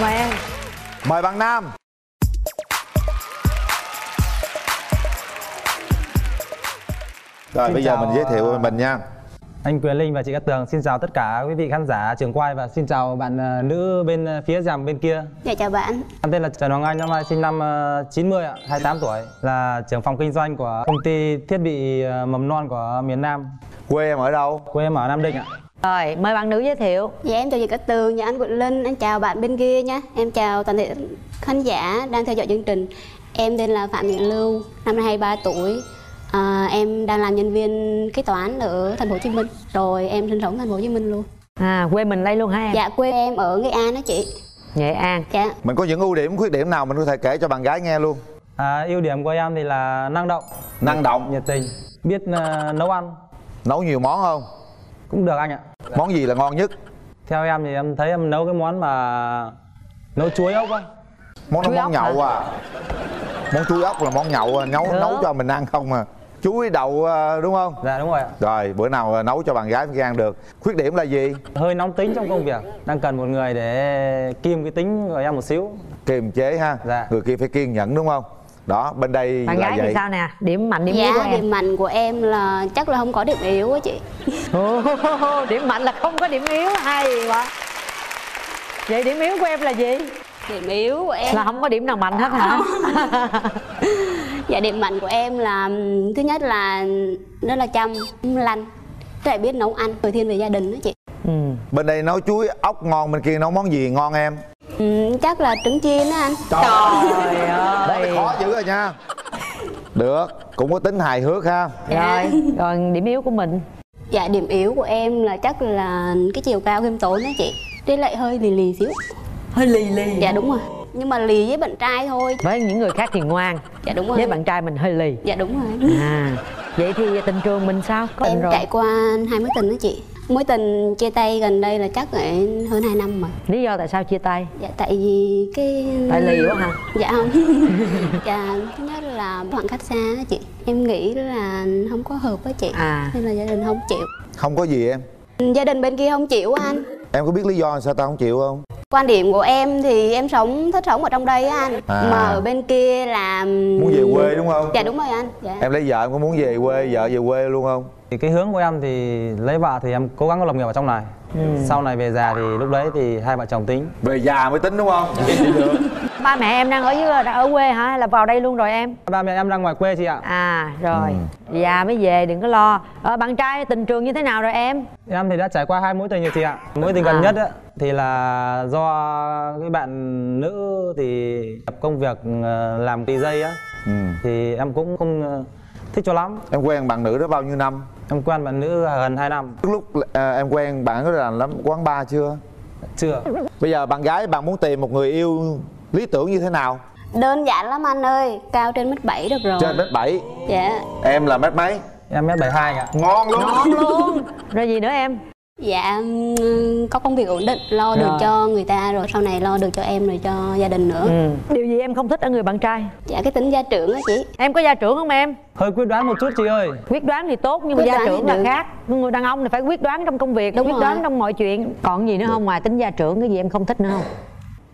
mời em mời bạn nam rồi Xin bây giờ mình giới thiệu về à, mình nha Anh Quyền Linh và chị Cát Tường xin chào tất cả quý vị khán giả trường quay và xin chào bạn ờ, nữ bên ờ, phía rằm bên kia. Dạ chào bạn Em tên là Trần Hoàng Anh, năm nay sinh năm ờ, 90 ạ, 28 tuổi, là trưởng phòng kinh doanh của công ty thiết bị ờ, mầm non của miền Nam. quê em ở đâu Quê em ở Nam Định ạ. Rồi mời bạn nữ giới thiệu. Dạ em chào chị Cát Tường, nhà anh Quỳnh Linh. Anh chào bạn bên kia nha Em chào toàn thể khán giả đang theo dõi chương trình. Em tên là Phạm Thị Lưu, năm nay 23 tuổi. À, Em đang làm nhân viên kế toán ở thành phố Hồ Chí Minh. Rồi em sinh sống thành phố Hồ Chí Minh luôn. À quê mình đây luôn hả em? Dạ quê em ở Nghệ An đó chị. Nghệ an. Dạ. Mình có những ưu điểm khuyết điểm nào mình có thể kể cho bạn gái nghe luôn? À, ưu điểm của em thì là năng động, năng động. nhiệt tình, biết ờ, nấu ăn. Nấu nhiều món không cũng được anh ạ. món gì là ngon nhất Theo em thì em thấy em nấu cái món mà nấu chuối ốc á. món Chuối món ốc nhậu à món chuối ốc là món nhậu à. nấu Được. nấu cho mình ăn không à chuối đậu à, đúng không Dạ đúng rồi ạ. rồi bữa nào à, nấu cho bạn gái mới ăn được khuyết điểm là gì hơi nóng tính trong công việc đang cần một người để kim cái tính của em một xíu kiềm chế ha Dạ. người kia phải kiên nhẫn đúng không đó bên đây bạn gái vậy. thì sao nè? Điểm mạnh điểm yếu của Dạ em điểm mạnh của em là chắc là không có điểm yếu á chị. Ồ, điểm mạnh là không có điểm yếu hay quá. Vậy điểm yếu của em là gì? Điểm yếu của em là không có điểm nào mạnh hết hả? Dạ điểm mạnh của em là thứ nhất là rất là chăm lanh Rất là biết nấu ăn, người thiên về gia đình đó chị. Ừ. bên đây nấu chuối ốc ngon bên kia nấu món gì ngon em Ừm, chắc là trứng chiên á anh. Trời này ơi. khó dữ rồi nha. Được cũng có tính hài hước ha. Rồi rồi điểm yếu của mình. Dạ điểm yếu của em là chắc là cái chiều cao khiêm tốn đó chị. Với lại hơi lì lì xíu. Hơi lì lì. Dạ đúng rồi. Nhưng mà lì với bạn trai thôi. Với những người khác thì ngoan. Dạ đúng rồi. với bạn trai mình hơi lì. Dạ đúng rồi. À vậy thì tình trường mình sao? Có Em rồi. trải qua hai mối tình đó chị Mối tình chia tay gần đây là chắc phải hơn 2 năm mà lý do tại sao chia tay? Dạ tại vì cái tại lì quá hả? Dạ không. Dạ thứ nhất là khoảng cách xa á chị. Em nghĩ là không có hợp với chị. À. Nên là gia đình không chịu. Không có gì em. Gia đình bên kia không chịu á anh. Em có biết lý do sao tao không chịu không? Quan điểm của em thì em sống thích sống ở trong đây á anh. À. Mà ở bên kia là muốn về quê đúng không? Dạ đúng rồi anh. Dạ. em lấy vợ em có muốn về quê vợ về quê luôn không thì cái hướng của em thì lấy vợ thì em cố gắng có lập nghiệp ở trong này. Sau này về già thì lúc đấy thì hai vợ chồng tính. Về già mới tính đúng không? Được ba mẹ em đang ở dưới ở quê hả? Hay là vào đây luôn rồi em? Ba mẹ em đang ngoài quê chị ạ. À rồi. Già mới về đừng có lo. Ờ, bạn trai tình trường như thế nào rồi em? Em thì đã trải qua hai mối tình rồi chị ạ. Mối tình gần À. nhất á, thì là do cái bạn nữ thì gặp công việc ờ, làm DJ á. Ừ. thì em cũng không ờ, thích cho lắm. Em quen bạn nữ đó bao nhiêu năm em quen bạn nữ gần 2 năm. Lúc à, em quen bạn có làm lắm. Quán bar chưa? Chưa. Bây giờ bạn gái bạn muốn tìm một người yêu lý tưởng như thế nào? Đơn giản lắm anh ơi Cao trên mét bảy được rồi. Trên mét bảy? Dạ. Em là mét mấy? Em mét 72 ạ. Ngon luôn. Ngon luôn. Rồi gì nữa em Dạ có công việc ổn định Lo được Rồi. cho người ta rồi sau này lo được cho em rồi cho gia đình nữa. Ừ. điều gì em không thích ở người bạn trai? Dạ cái tính gia trưởng á chị. Em có gia trưởng không em? Hơi quyết đoán một chút chị ơi. Quyết đoán thì tốt nhưng mà gia trưởng là được. khác. Người đàn ông thì phải quyết đoán trong công việc Đúng quyết rồi. đoán trong mọi chuyện. Còn gì nữa không? Ngoài tính gia trưởng cái gì em không thích nữa không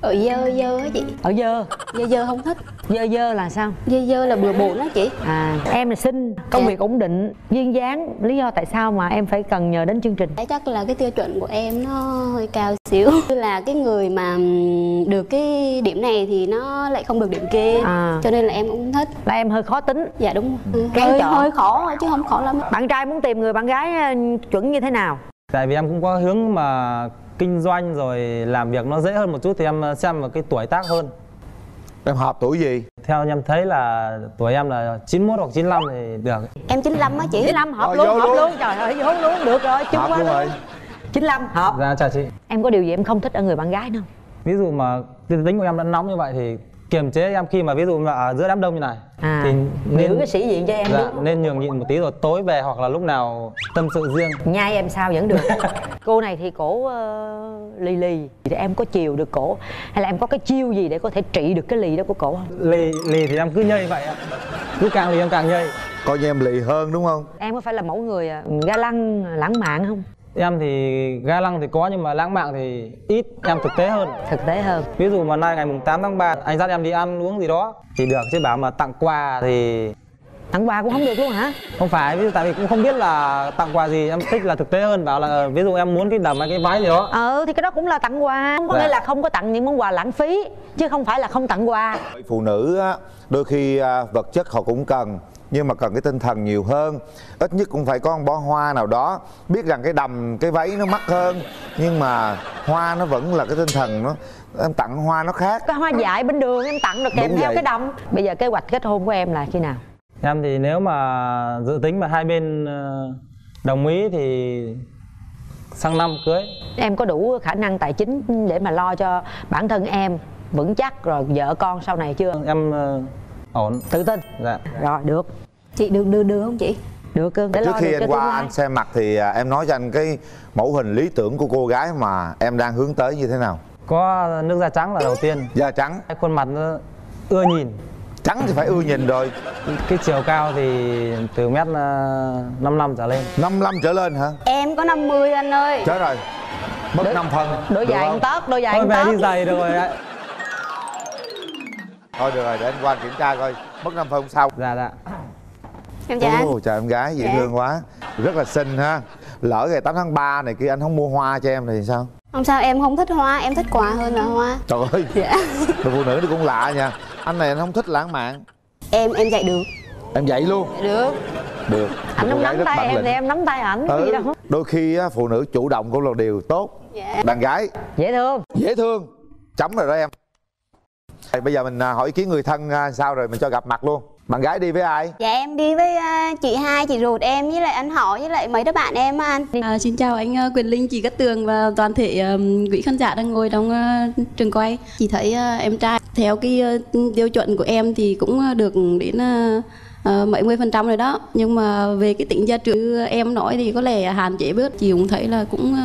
Ở dơ dơ á chị. Ở dơ. Dơ dơ không thích. Dơ dơ là sao? Dơ dơ là bừa bộn đó chị. À em là xinh công Dạ. việc ổn định duyên dáng. Lý do tại sao mà em phải cần nhờ đến chương trình? Chắc là cái tiêu chuẩn của em nó hơi cao xíu. Như là cái người mà được cái điểm này thì nó lại không được điểm kia. À. Cho nên là em cũng không thích. Là em hơi khó tính. Dạ đúng rồi. Kén hơi, chọn. hơi khó thôi chứ không khó lắm. Bạn trai muốn tìm người bạn gái ờ, chuẩn như thế nào? Tại vì em cũng có hướng mà kinh doanh rồi làm việc nó dễ hơn một chút thì em xem vào cái tuổi tác hơn. Em hợp tuổi gì? Theo em thấy là tuổi em là 91 hoặc 95 thì được. Em 95 á chị. 95 hợp Rồi, luôn hợp luôn. luôn. Trời ơi vô luôn được rồi chung hợp quá luôn rồi. 95 hợp. Ra chào chị. Em có điều gì em không thích ở người bạn gái nữa không? Ví dụ mà tính của em đã nóng như vậy thì kiềm chế em khi mà ví dụ mà ở giữa đám đông như này. À thì giữ cái sĩ diện cho em dạ, nên nhường nhịn một tí rồi tối về hoặc là lúc nào tâm sự riêng. Nhai em sao vẫn được. Cô này thì cổ ờ, lì lì. Thì em có chiều được cổ? Hay là em có cái chiêu gì để có thể trị được cái lì đó của cổ không? Lì lì thì em cứ nhây vậy ạ. Cứ càng lì em càng nhây. Coi như em lì hơn đúng không? Em có phải là mẫu người ờ, ga lăng lãng mạn không em thì ga lăng thì có nhưng mà lãng mạn thì ít em thực tế hơn. Thực tế hơn. Ví dụ mà nay ngày mùng 8 tháng 3 anh dắt em đi ăn uống gì đó thì được chứ bảo mà tặng quà thì tặng quà cũng không được luôn hả? Không phải ví dụ tại vì cũng không biết là tặng quà gì em thích là thực tế hơn bảo là ờ, ví dụ em muốn cái đầm hay cái váy gì đó. Ừ thì cái đó cũng là tặng quà. Có Dạ. nghĩa là không có tặng những món quà lãng phí chứ không phải là không tặng quà. Phụ nữ á, đôi khi à, vật chất họ cũng cần nhưng mà cần cái tinh thần nhiều hơn. Ít nhất cũng phải có một bó hoa nào đó. Biết rằng cái đầm cái váy nó mắc hơn nhưng mà hoa nó vẫn là cái tinh thần nó em tặng hoa nó khác. Cái hoa dại bên đường em tặng được kèm theo cái đầm. Bây giờ kế hoạch kết hôn của em là khi nào? Em thì nếu mà dự tính mà hai bên ờ, đồng ý thì sang năm cưới. Em có đủ khả năng tài chính để mà lo cho bản thân em vững chắc rồi vợ con sau này chưa? Em ờ, ổn tự tin. Dạ. Rồi được. Chị được đưa đưa không chị? Được để trước khi anh qua anh xem mặt thì à, em nói cho anh cái mẫu hình lý tưởng của cô gái mà em đang hướng tới như thế nào. Có nước da trắng là đầu tiên. Da trắng. Cái khuôn mặt nó ưa nhìn. Trắng thì phải ưa nhìn rồi. Cái chiều cao thì từ mét ờ, 55 trở lên. 55 trở lên hả? Em có 50 anh ơi. Chết rồi. Mất Đôi- 5 phân đôi một tớt đôi một về đi giày rồi thôi được rồi để anh qua kiểm tra coi. Mất 5 phân sau dạ dạ. Em chào anh. Trời em gái dễ Dạ. thương quá. Rất là xinh ha. Lỡ ngày 8 tháng 3 này kia anh không mua hoa cho em thì sao? Không sao em không thích hoa em thích quà hơn là hoa. Trời ơi. Dạ. Phụ nữ thì cũng lạ nha. Anh này anh không thích lãng mạn. Em em dạy được. Em vậy luôn. Được. Được. Anh không nắm tay em lĩnh. thì em nắm tay ảnh cái gì ừ, đâu đôi khi á, phụ nữ chủ động cũng là điều tốt. Dạ. Đàn gái. Dễ thương. Dễ thương. Chấm rồi đó em bây giờ mình à, hỏi ý kiến người thân à, sao rồi? Mình cho gặp mặt luôn. Bạn gái đi với ai? Dạ em đi với à, chị hai chị ruột em với lại anh họ với lại mấy đứa bạn em á anh. À, xin chào anh ờ, Quyền Linh, chị Cát Tường và toàn thể ờm, quý khán giả đang ngồi trong ờ, trường quay. Chị thấy ờ, em trai theo cái ờ, tiêu chuẩn của em thì cũng ờ, được đến ờ, ờ, mấy mươi phần trăm rồi đó. Nhưng mà về cái tính gia trưởng em nói thì có lẽ hạn chế bớt. Chị cũng thấy là cũng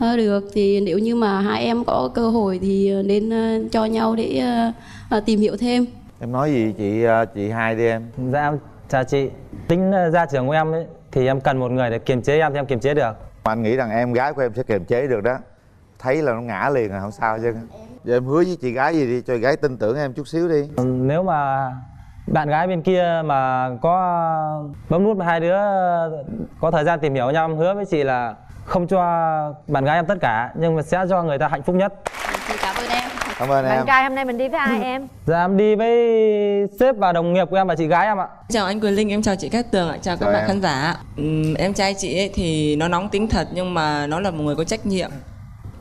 ờ, được. Thì nếu như mà hai em có cơ hội thì nên ờ, cho nhau để ờ, tìm hiểu thêm. em nói gì chị chị hai đi em dạ chào chị tính gia trưởng của em ấy thì em cần một người để kiềm chế em thì em kiềm chế được mà anh nghĩ rằng em gái của em sẽ kiềm chế được đó thấy là nó ngã liền rồi không sao chứ giờ em hứa với chị gái gì đi cho gái tin tưởng em chút xíu đi nếu mà bạn gái bên kia mà có bấm nút mà hai đứa có thời gian tìm hiểu nhau em hứa với chị là không cho bạn gái em tất cả nhưng mà sẽ cho người ta hạnh phúc nhất cảm ơn em. cảm ơn bạn em trai hôm nay mình đi với ai em dạ em đi với sếp và đồng nghiệp của em và chị gái em ạ Chào anh Quyền Linh, em chào chị Cát Tường ạ, chào các Chào bạn em. khán giả. Ừm, em trai chị ấy thì nó nóng tính thật nhưng mà nó là một người có trách nhiệm.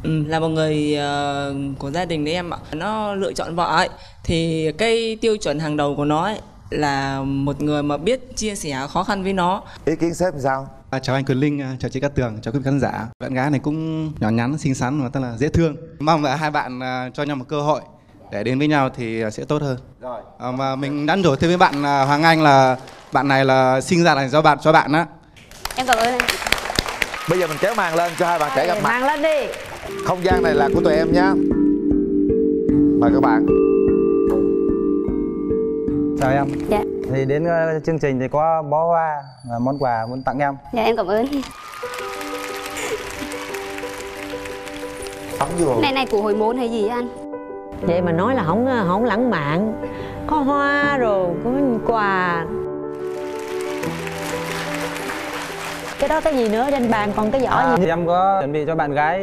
Ừm, là một người ờ, của gia đình đấy em ạ. Nó lựa chọn vợ ấy thì cái tiêu chuẩn hàng đầu của nó ấy là một người mà biết chia sẻ khó khăn với nó ý kiến sếp làm sao À, chào anh Quyền Linh, à, chào chị Cát Tường, chào quý vị khán giả. Bạn gái này cũng nhỏ nhắn, xinh xắn và rất là dễ thương. Mong là hai bạn à, cho nhau một cơ hội để đến với nhau thì à, sẽ tốt hơn. rồi À, mà mình nhắn nhủ thêm với bạn à, Hoàng Anh là bạn này là sinh ra là do bạn cho bạn á. em cảm ơn anh bây giờ mình kéo màn lên cho hai bạn trẻ gặp mặt mang lên đi không gian này là của tụi em nhé mời các bạn. Chào em. Dạ. Thì đến ờ, chương trình thì có bó hoa và món quà muốn tặng em. Dạ em cảm ơn. Này này của hồi môn hay gì anh? Vậy mà nói là không không lãng mạn. Có hoa rồi có quà cái đó cái gì nữa? Trên bàn còn cái giỏ à, gì? em có chuẩn bị cho bạn gái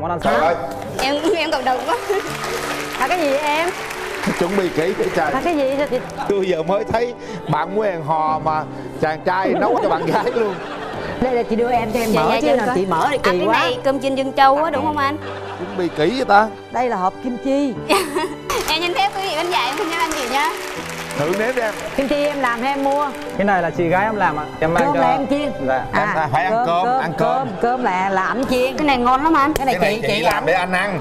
món ăn sáng ơi. Em em cộng đồng quá. Là cái gì em? Chuẩn bị kỹ cái trời. Là cái gì chị tôi giờ mới thấy bạn muốn hẹn hò mà chàng trai nấu cho bạn gái luôn. Đây là chị đưa em cho em mở chứ nào chị mở thì à, kỳ cái quá. này cơm chiên dân châu á đúng không anh? Chuẩn bị kỹ vậy ta? Đây là hộp kim chi. Em nhìn theo quý vị khán giả em xin nha anh chị nha thử nếm đi em. Kim chi em làm hay em mua? Cái này là chị gái em làm ạ. Em mang cơm cho là em chiên. Dạ. Em à, phải ăn cơm, ăn cơm. cơm là là ảnh chiên. Cái này ngon lắm anh. Cái này chị chị làm ảnh để anh ăn.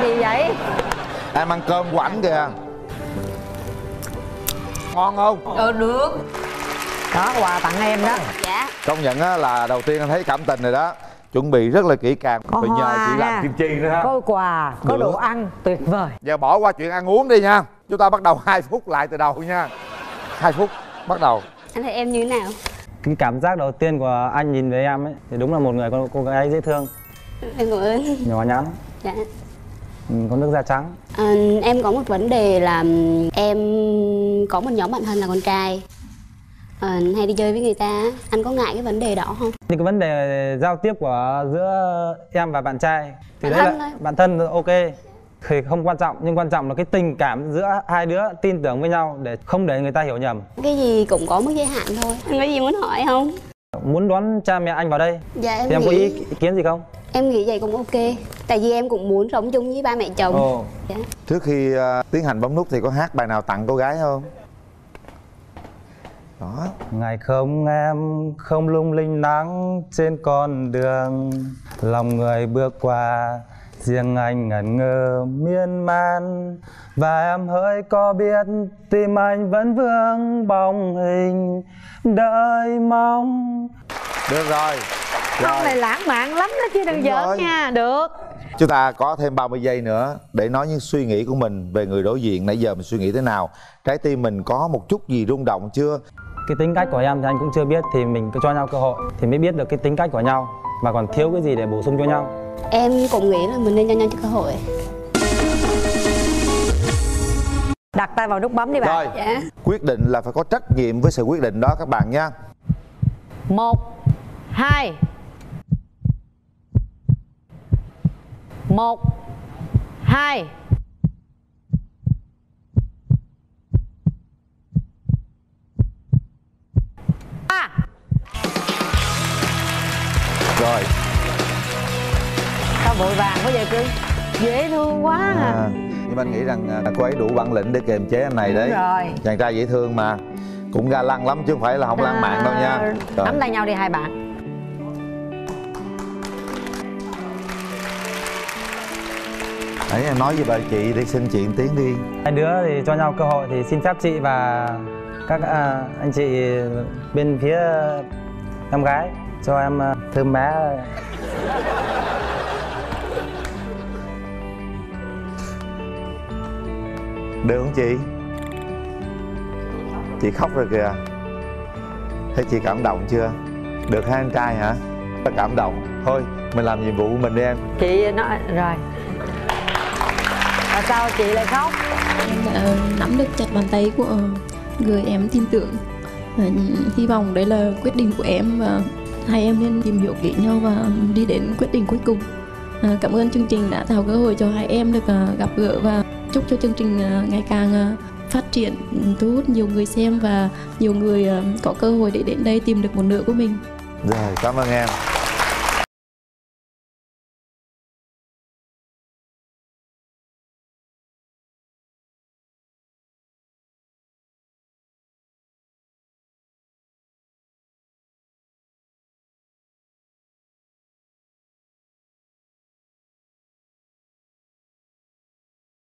Cái gì vậy? Em ăn cơm của ảnh kìa. Ngon không? Ờ được. Đó quà tặng em đó. Dạ. Công nhận á, là đầu tiên anh thấy cảm tình rồi đó chuẩn bị rất là kỹ càng. Có Rồi nhờ chị làm kim chi nữa. Ha có quà có Được. đồ ăn tuyệt vời. Giờ bỏ qua chuyện ăn uống đi nha. Chúng ta bắt đầu 2 phút lại từ đầu nha. 2 phút bắt đầu. Anh thấy em như thế nào? Cái cảm giác đầu tiên của anh nhìn về em ấy thì đúng là một người cô, cô gái dễ thương. Em cảm ơn. Nhỏ nhắn. Dạ. Ừ, có nước da trắng. À, em có một vấn đề là ừm, em có một nhóm bạn thân là con trai à, hay đi chơi với người ta anh có ngại cái vấn đề đó không? Những cái vấn đề giao tiếp của giữa em và bạn trai thì Bạn đấy thân là thôi. bạn thân ok. Thì không quan trọng nhưng quan trọng là cái tình cảm giữa hai đứa tin tưởng với nhau để không để người ta hiểu nhầm. Cái gì cũng có mức giới hạn thôi. Anh có gì muốn hỏi không? Muốn đón cha mẹ anh vào đây dạ em thì em có nghĩ ý, ý kiến gì không? Em nghĩ vậy cũng ok. Tại vì em cũng muốn sống chung với ba mẹ chồng. Ồ. Dạ. trước khi à, tiến hành bấm nút thì có hát bài nào tặng cô gái không đó. Ngày không em không lung linh nắng trên con đường. Lòng người bước qua riêng anh ngẩn ngơ miên man. Và em hỡi có biết tim anh vẫn vương bóng hình. Đợi mong. Được rồi. Không này lãng mạn lắm đó chứ đừng Đúng giỡn rồi. nha. Được. Chúng ta có thêm 30 giây nữa để nói những suy nghĩ của mình về người đối diện nãy giờ mình suy nghĩ thế nào. Trái tim mình có một chút gì rung động chưa Cái tính cách của em thì anh cũng chưa biết Thì mình cứ cho nhau cơ hội Thì mới biết được cái tính cách của nhau. Và còn thiếu cái gì để bổ sung cho nhau? Em cũng nghĩ là mình nên cho nhau cơ hội. Đặt tay vào nút bấm đi bạn. Rồi dạ. quyết định là phải có trách nhiệm với sự quyết định đó các bạn nha. Một hai. Một hai rồi. Sao vội vàng quá vậy cưng. Dễ thương quá à, à, nhưng mà anh nghĩ rằng à, cô ấy đủ bản lĩnh để kiềm chế anh này đấy. Đúng rồi. chàng trai dễ thương mà. Cũng ga lăng lắm chứ không phải là không lãng mạn đâu nha. À, Rồi. nắm tay nhau đi hai bạn. Em nói với bà chị đi xin chuyện tiếng đi. Hai đứa thì cho nhau cơ hội thì xin phép chị và các à, anh chị bên phía em gái cho em à, thơm má được không chị? Chị khóc rồi kìa. Thấy chị cảm động chưa? Được hai anh trai hả? Rất cảm động. Thôi mình làm nhiệm vụ của mình đi em. Chị nói rồi. Và sao chị lại khóc? Em đã nắm được chặt bàn tay của người em tin tưởng. Và hy vọng đấy là quyết định của em và hai em nên tìm hiểu kỹ nhau và đi đến quyết định cuối cùng. À, cảm ơn chương trình đã tạo cơ hội cho hai em được à, gặp gỡ và chúc cho chương trình à, ngày càng à, phát triển ừ, thu hút nhiều người xem và nhiều người à, có cơ hội để đến đây tìm được một nửa của mình. Rồi cảm ơn em.